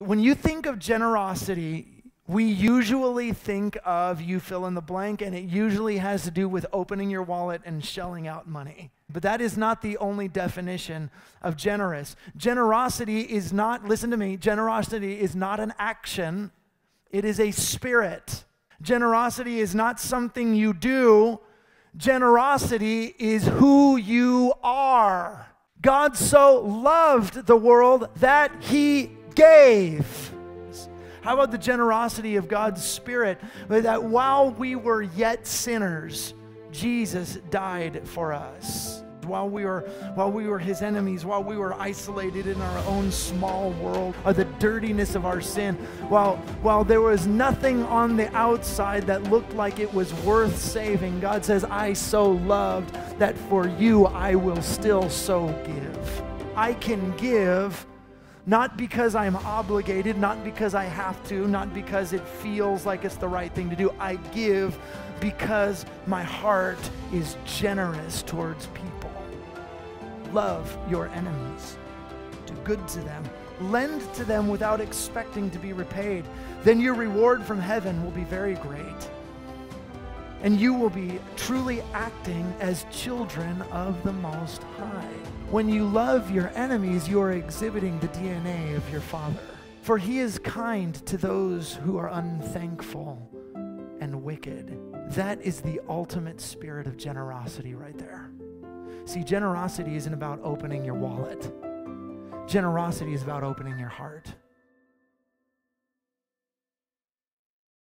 When you think of generosity, we usually think of you fill in the blank, and it usually has to do with opening your wallet and shelling out money. But that is not the only definition of generous. Generosity is not, listen to me, generosity is not an action, it is a spirit. Generosity is not something you do, generosity is who you are. God so loved the world that he gave. How about the generosity of God's Spirit? That while we were yet sinners, Jesus died for us. While we were while we were his enemies, while we were isolated in our own small world of the dirtiness of our sin, while while there was nothing on the outside that looked like it was worth saving, God says, I so loved that for you I will still so give. I can give not because I'm obligated, not because I have to, not because it feels like it's the right thing to do. I give because my heart is generous towards people. Love your enemies, do good to them, lend to them without expecting to be repaid. Then your reward from heaven will be very great. And you will be truly acting as children of the Most High. When you love your enemies, you are exhibiting the DNA of your Father. For he is kind to those who are unthankful and wicked. That is the ultimate spirit of generosity right there. See, generosity isn't about opening your wallet, generosity is about opening your heart.